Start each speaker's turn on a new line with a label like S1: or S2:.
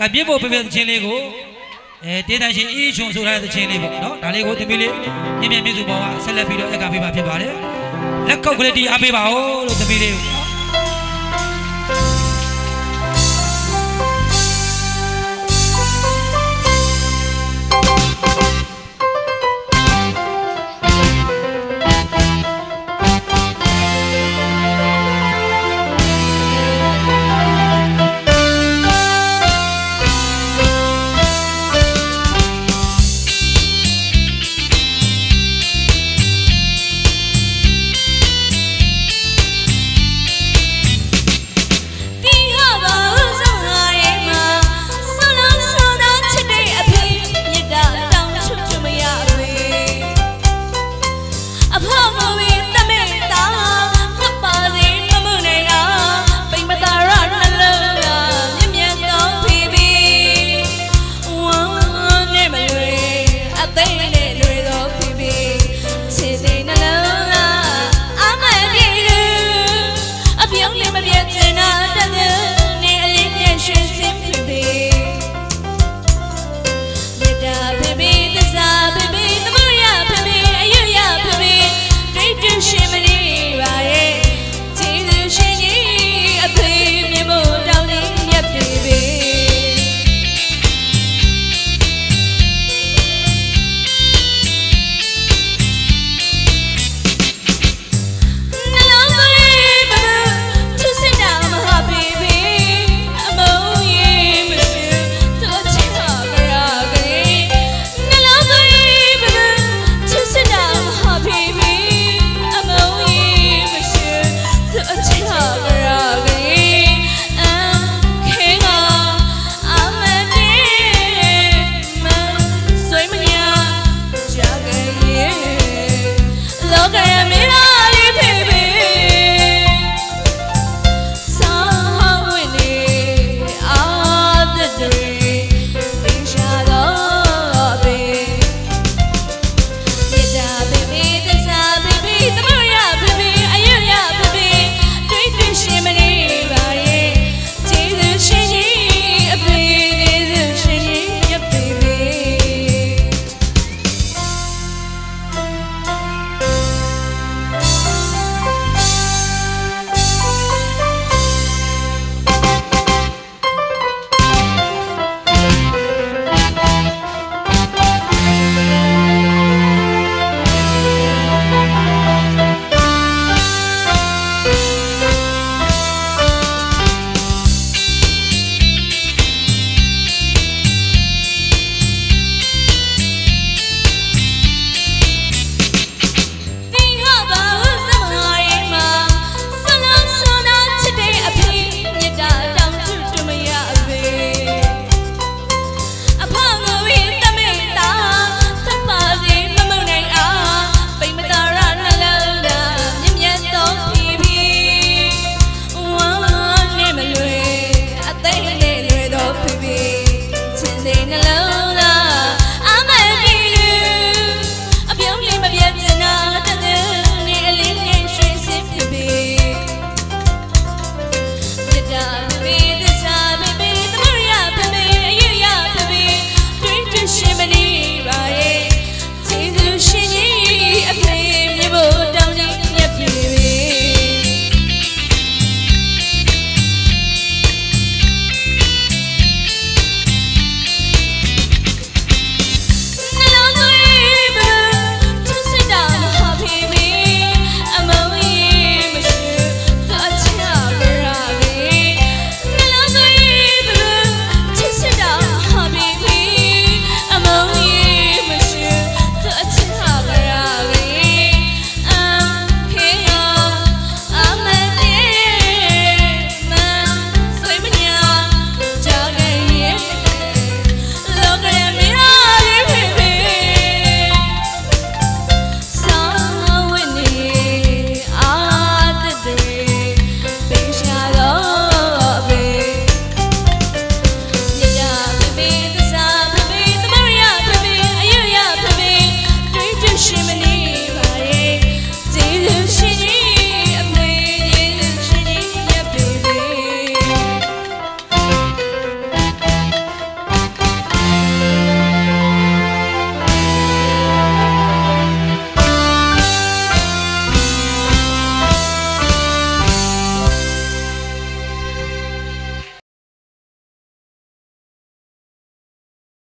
S1: ကပြစ်ဖို့ပြပြသချင်းလေးကိုအဲတေးတန်ရှင်အေးချုံဆိုထားတဲ့သချင်းလေးပေါ့နော်ဒါလေးကိုသမီးလေးပြင်းပြင်းပြည့်စုံပေါ်ကဆက်လက်ပြီးတော့အက်ကပေးပါဖြစ်ပါတယ်လက်ကောက်ကလေးတီးအားပေးပါဦးလို့သမီးလေးကို